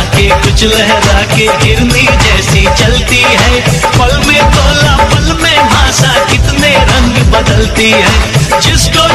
के कुछ लहरा के गिरनी जैसी चलती है। पल में तोला, पल में भाषा, कितने रंग बदलती है। जिसको